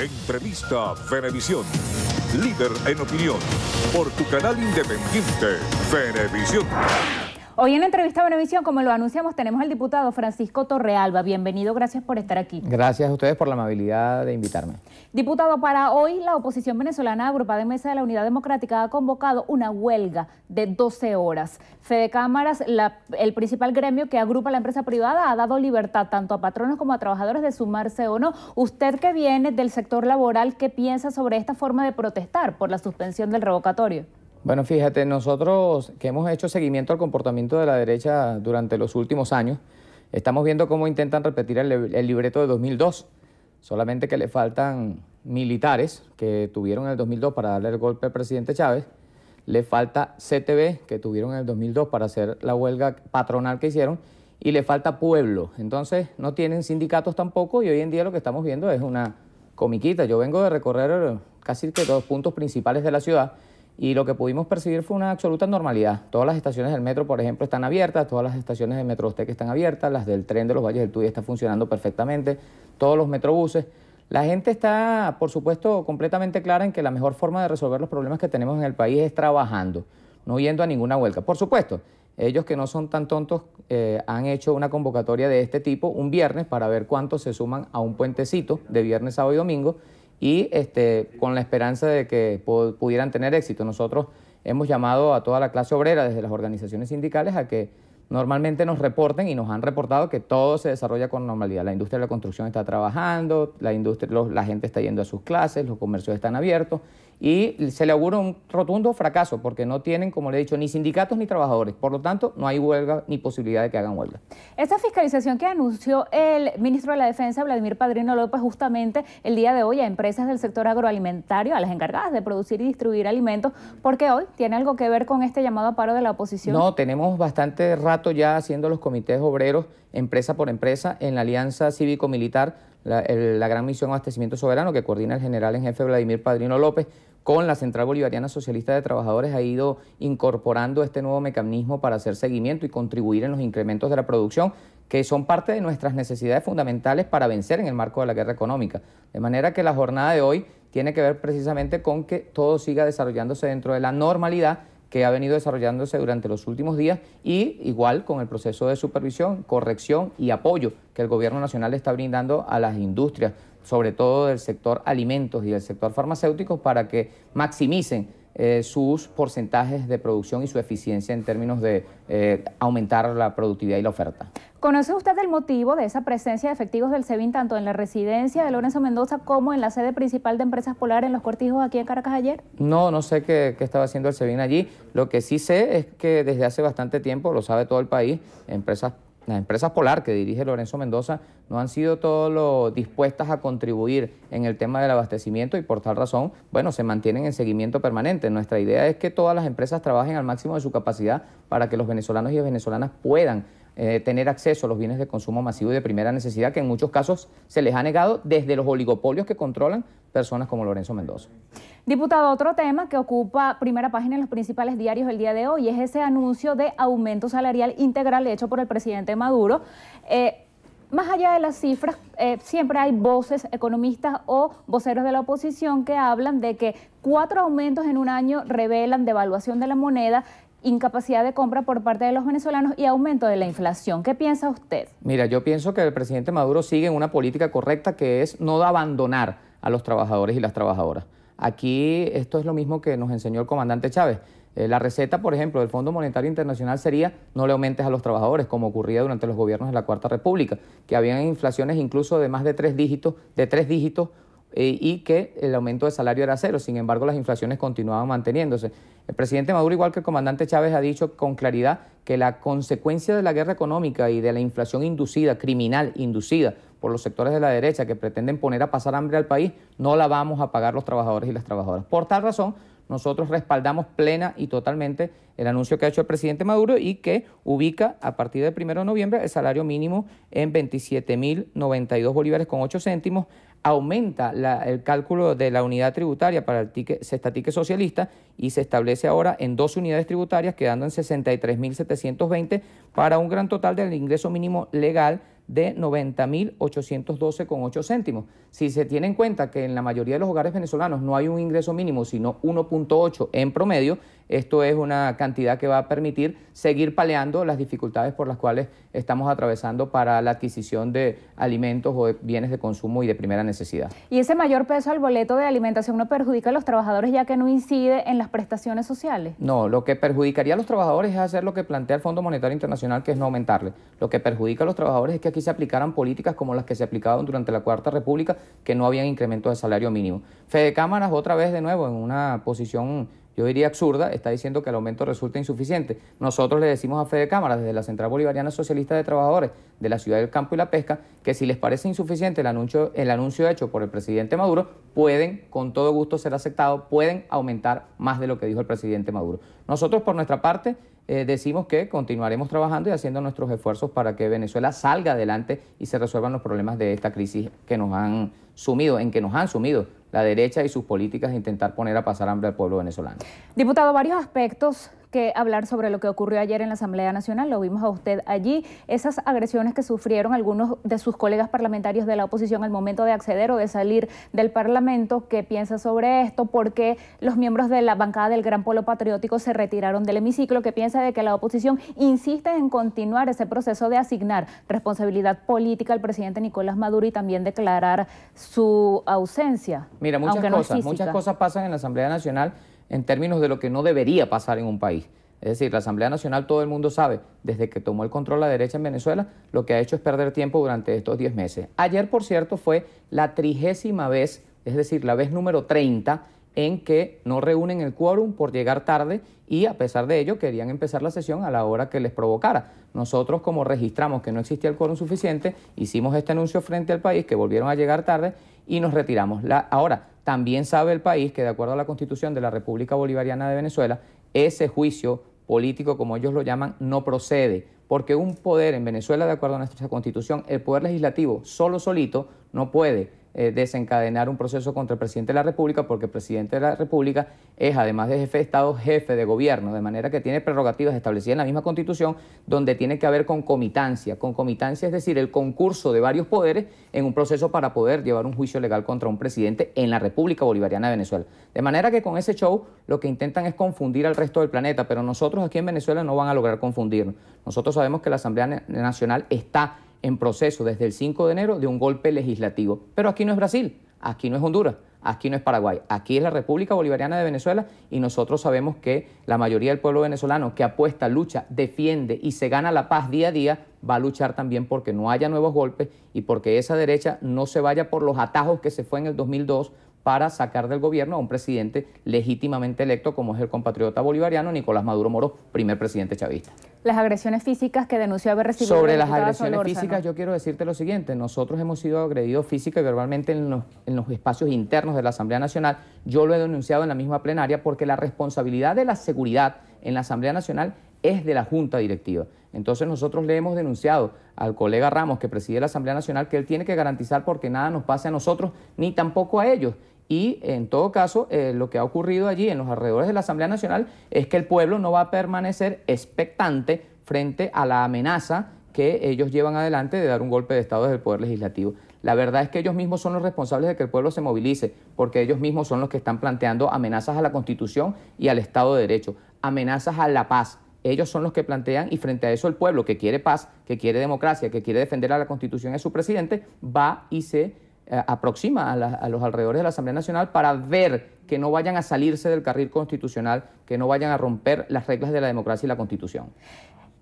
Entrevista Venevisión. Líder en opinión. Por tu canal independiente, Venevisión. Hoy en entrevista a Venevisión, como lo anunciamos, tenemos al diputado Francisco Torrealba. Bienvenido, gracias por estar aquí. Gracias a ustedes por la amabilidad de invitarme. Diputado, para hoy la oposición venezolana agrupada en Mesa de la Unidad Democrática ha convocado una huelga de 12 horas. Fede Cámaras, el principal gremio que agrupa la empresa privada, ha dado libertad tanto a patronos como a trabajadores de sumarse o no. Usted que viene del sector laboral, ¿qué piensa sobre esta forma de protestar por la suspensión del revocatorio? Bueno, fíjate, nosotros que hemos hecho seguimiento al comportamiento de la derecha durante los últimos años, estamos viendo cómo intentan repetir el, libreto de 2002, solamente que le faltan militares que tuvieron en el 2002 para darle el golpe al presidente Chávez, le falta CTV que tuvieron en el 2002 para hacer la huelga patronal que hicieron, y le falta pueblo. Entonces no tienen sindicatos tampoco y hoy en día lo que estamos viendo es una comiquita. Yo vengo de recorrer casi que dos puntos principales de la ciudad y lo que pudimos percibir fue una absoluta normalidad. Todas las estaciones del metro, por ejemplo, están abiertas, todas las estaciones del Metro Usted están abiertas, las del tren de los Valles del Tuy está funcionando perfectamente, todos los metrobuses. La gente está, por supuesto, completamente clara en que la mejor forma de resolver los problemas que tenemos en el país es trabajando, no yendo a ninguna huelga. Por supuesto, ellos que no son tan tontos eh, han hecho una convocatoria de este tipo un viernes para ver cuántos se suman a un puentecito de viernes, sábado y domingo y este, con la esperanza de que pudieran tener éxito. Nosotros hemos llamado a toda la clase obrera desde las organizaciones sindicales a que normalmente nos reporten y nos han reportado que todo se desarrolla con normalidad. La industria de la construcción está trabajando, la, industria, la gente está yendo a sus clases, los comercios están abiertos y se le augura un rotundo fracaso porque no tienen, como le he dicho, ni sindicatos ni trabajadores. Por lo tanto, no hay huelga ni posibilidad de que hagan huelga. Esta fiscalización que anunció el ministro de la Defensa, Vladimir Padrino López, justamente el día de hoy a empresas del sector agroalimentario, a las encargadas de producir y distribuir alimentos, porque hoy tiene algo que ver con este llamado a paro de la oposición. No, tenemos bastante rato ya haciendo los comités obreros empresa por empresa en la alianza cívico-militar la, la, gran misión abastecimiento soberano que coordina el general en jefe Vladimir Padrino López con la Central Bolivariana Socialista de Trabajadores ha ido incorporando este nuevo mecanismo para hacer seguimiento y contribuir en los incrementos de la producción que son parte de nuestras necesidades fundamentales para vencer en el marco de la guerra económica. De manera que la jornada de hoy tiene que ver precisamente con que todo siga desarrollándose dentro de la normalidad que ha venido desarrollándose durante los últimos días y igual con el proceso de supervisión, corrección y apoyo que el Gobierno Nacional está brindando a las industrias sobre todo del sector alimentos y del sector farmacéutico, para que maximicen eh, sus porcentajes de producción y su eficiencia en términos de eh, aumentar la productividad y la oferta. ¿Conoce usted el motivo de esa presencia de efectivos del SEBIN tanto en la residencia de Lorenzo Mendoza como en la sede principal de Empresas Polar en Los Cortijos aquí en Caracas ayer? No, no sé qué, qué estaba haciendo el SEBIN allí. Lo que sí sé es que desde hace bastante tiempo, lo sabe todo el país, Empresas las empresas Polar que dirige Lorenzo Mendoza no han sido todo lo dispuestas a contribuir en el tema del abastecimiento y por tal razón, bueno, se mantienen en seguimiento permanente. Nuestra idea es que todas las empresas trabajen al máximo de su capacidad para que los venezolanos y las venezolanas puedan eh, tener acceso a los bienes de consumo masivo y de primera necesidad que en muchos casos se les ha negado desde los oligopolios que controlan personas como Lorenzo Mendoza. Diputado, otro tema que ocupa primera página en los principales diarios el día de hoy es ese anuncio de aumento salarial integral hecho por el presidente Maduro. Eh, más allá de las cifras, eh, siempre hay voces, economistas o voceros de la oposición que hablan de que cuatro aumentos en un año revelan devaluación de la moneda incapacidad de compra por parte de los venezolanos y aumento de la inflación. ¿Qué piensa usted? Mira, yo pienso que el presidente Maduro sigue en una política correcta que es no abandonar a los trabajadores y las trabajadoras. Aquí esto es lo mismo que nos enseñó el comandante Chávez. Eh, la receta, por ejemplo, del Fondo Monetario Internacional sería no le aumentes a los trabajadores, como ocurría durante los gobiernos de la Cuarta República, que habían inflaciones incluso de más de tres dígitos, de tres dígitos eh, y que el aumento de salario era cero. Sin embargo, las inflaciones continuaban manteniéndose. El presidente Maduro, igual que el comandante Chávez, ha dicho con claridad que la consecuencia de la guerra económica y de la inflación inducida, criminal inducida por los sectores de la derecha que pretenden poner a pasar hambre al país, no la vamos a pagar los trabajadores y las trabajadoras. Por tal razón, nosotros respaldamos plena y totalmente el anuncio que ha hecho el presidente Maduro y que ubica a partir del 1 de noviembre el salario mínimo en 27.092 bolívares con 8 céntimos, aumenta el cálculo de la unidad tributaria para el tique socialista y se establece ahora en dos unidades tributarias, quedando en 63.720 para un gran total del ingreso mínimo legal de 90.812,8 céntimos. Si se tiene en cuenta que en la mayoría de los hogares venezolanos no hay un ingreso mínimo, sino 1.8 en promedio, esto es una cantidad que va a permitir seguir paleando las dificultades por las cuales estamos atravesando para la adquisición de alimentos o de bienes de consumo y de primera necesidad. ¿Y ese mayor peso al boleto de alimentación no perjudica a los trabajadores ya que no incide en las prestaciones sociales? No, lo que perjudicaría a los trabajadores es hacer lo que plantea el Fondo Monetario Internacional, que es no aumentarle. Lo que perjudica a los trabajadores es que se aplicaran políticas como las que se aplicaban durante la Cuarta República, que no habían incremento de salario mínimo. Fede Cámaras, otra vez de nuevo, en una posición yo diría absurda, está diciendo que el aumento resulta insuficiente. Nosotros le decimos a Fede Cámara, desde la Central Bolivariana Socialista de Trabajadores de la Ciudad del Campo y la Pesca, que si les parece insuficiente el anuncio, el anuncio hecho por el presidente Maduro, pueden con todo gusto ser aceptados, pueden aumentar más de lo que dijo el presidente Maduro. Nosotros, por nuestra parte, eh, decimos que continuaremos trabajando y haciendo nuestros esfuerzos para que Venezuela salga adelante y se resuelvan los problemas de esta crisis que nos han sumido, en que nos han sumido la derecha y sus políticas de intentar poner a pasar hambre al pueblo venezolano. Diputado, varios aspectos que hablar sobre lo que ocurrió ayer en la Asamblea Nacional. Lo vimos a usted allí. Esas agresiones que sufrieron algunos de sus colegas parlamentarios de la oposición al momento de acceder o de salir del Parlamento. ¿Qué piensa sobre esto? ¿Por qué los miembros de la bancada del Gran Polo Patriótico se retiraron del hemiciclo? ¿Qué piensa de que la oposición insiste en continuar ese proceso de asignar responsabilidad política al presidente Nicolás Maduro y también declarar su ausencia? Mira, muchas cosas, muchas cosas pasan en la Asamblea Nacional en términos de lo que no debería pasar en un país. Es decir, la Asamblea Nacional, todo el mundo sabe, desde que tomó el control la derecha en Venezuela, lo que ha hecho es perder tiempo durante estos 10 meses. Ayer, por cierto, fue la trigésima vez, es decir, la vez número 30, en que no reúnen el quórum por llegar tarde y a pesar de ello querían empezar la sesión a la hora que les provocara. Nosotros, como registramos que no existía el quórum suficiente, hicimos este anuncio frente al país que volvieron a llegar tarde y nos retiramos. La, ahora, también sabe el país que de acuerdo a la Constitución de la República Bolivariana de Venezuela, ese juicio político, como ellos lo llaman, no procede, porque un poder en Venezuela, de acuerdo a nuestra Constitución, el poder legislativo solo solito no puede eh, desencadenar un proceso contra el presidente de la República, porque el presidente de la República es, además de jefe de Estado, jefe de gobierno, de manera que tiene prerrogativas establecidas en la misma Constitución, donde tiene que haber concomitancia. Concomitancia es decir, el concurso de varios poderes en un proceso para poder llevar un juicio legal contra un presidente en la República Bolivariana de Venezuela. De manera que con ese show lo que intentan es confundir al resto del planeta, pero nosotros aquí en Venezuela no van a lograr confundirnos. Nosotros sabemos que la Asamblea Nacional está en proceso desde el 5 de enero de un golpe legislativo. Pero aquí no es Brasil, aquí no es Honduras, aquí no es Paraguay, aquí es la República Bolivariana de Venezuela y nosotros sabemos que la mayoría del pueblo venezolano que apuesta, lucha, defiende y se gana la paz día a día va a luchar también porque no haya nuevos golpes y porque esa derecha no se vaya por los atajos que se fue en el 2002 para sacar del gobierno a un presidente legítimamente electo como es el compatriota bolivariano Nicolás Maduro Moro, primer presidente chavista. Las agresiones físicas que denunció haber recibido. Sobre las agresiones físicas yo quiero decirte lo siguiente, nosotros hemos sido agredidos física y verbalmente en los, en los espacios internos de la Asamblea Nacional, yo lo he denunciado en la misma plenaria porque la responsabilidad de la seguridad en la Asamblea Nacional es de la Junta Directiva. Entonces nosotros le hemos denunciado al colega Ramos que preside la Asamblea Nacional que él tiene que garantizar porque nada nos pase a nosotros ni tampoco a ellos. Y en todo caso, eh, lo que ha ocurrido allí en los alrededores de la Asamblea Nacional es que el pueblo no va a permanecer expectante frente a la amenaza que ellos llevan adelante de dar un golpe de Estado desde el Poder Legislativo. La verdad es que ellos mismos son los responsables de que el pueblo se movilice, porque ellos mismos son los que están planteando amenazas a la Constitución y al Estado de Derecho, amenazas a la paz. Ellos son los que plantean y frente a eso el pueblo que quiere paz, que quiere democracia, que quiere defender a la Constitución y a su presidente, va y se aproxima a, los alrededores de la Asamblea Nacional para ver que no vayan a salirse del carril constitucional, que no vayan a romper las reglas de la democracia y la Constitución.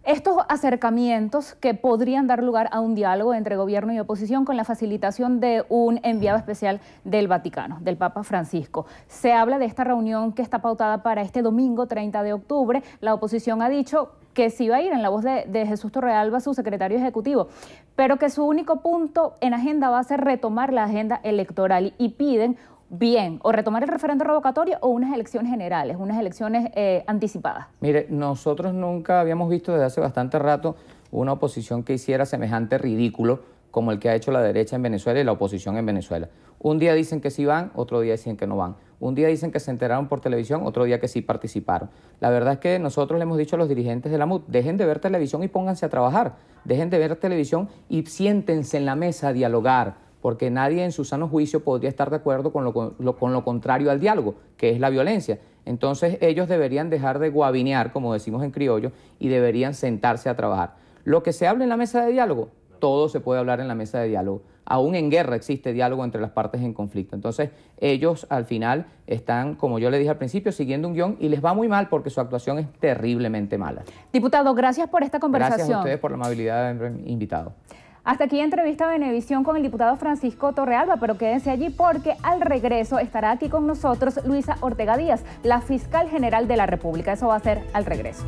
Estos acercamientos que podrían dar lugar a un diálogo entre gobierno y oposición con la facilitación de un enviado especial del Vaticano, del Papa Francisco. Se habla de esta reunión que está pautada para este domingo 30 de octubre. La oposición ha dicho que sí va a ir en la voz de, Jesús Torrealba, su secretario ejecutivo, pero que su único punto en agenda va a ser retomar la agenda electoral y piden bien o retomar el referendo revocatorio o unas elecciones generales, unas elecciones eh, anticipadas. Mire, nosotros nunca habíamos visto desde hace bastante rato una oposición que hiciera semejante ridículo como el que ha hecho la derecha en Venezuela y la oposición en Venezuela. Un día dicen que sí van, otro día dicen que no van. Un día dicen que se enteraron por televisión, otro día que sí participaron. La verdad es que nosotros le hemos dicho a los dirigentes de la MUD, dejen de ver televisión y pónganse a trabajar. Dejen de ver televisión y siéntense en la mesa a dialogar, porque nadie en su sano juicio podría estar de acuerdo con lo, lo contrario al diálogo, que es la violencia. Entonces ellos deberían dejar de guabinear, como decimos en criollo, y deberían sentarse a trabajar. Lo que se habla en la mesa de diálogo, todo se puede hablar en la mesa de diálogo. Aún en guerra existe diálogo entre las partes en conflicto. Entonces, ellos al final están, como yo le dije al principio, siguiendo un guion y les va muy mal porque su actuación es terriblemente mala. Diputado, gracias por esta conversación. Gracias a ustedes por la amabilidad de haberme invitado. Hasta aquí entrevista Benevisión con el diputado Francisco Torrealba, pero quédense allí porque al regreso estará aquí con nosotros Luisa Ortega Díaz, la fiscal general de la República. Eso va a ser al regreso.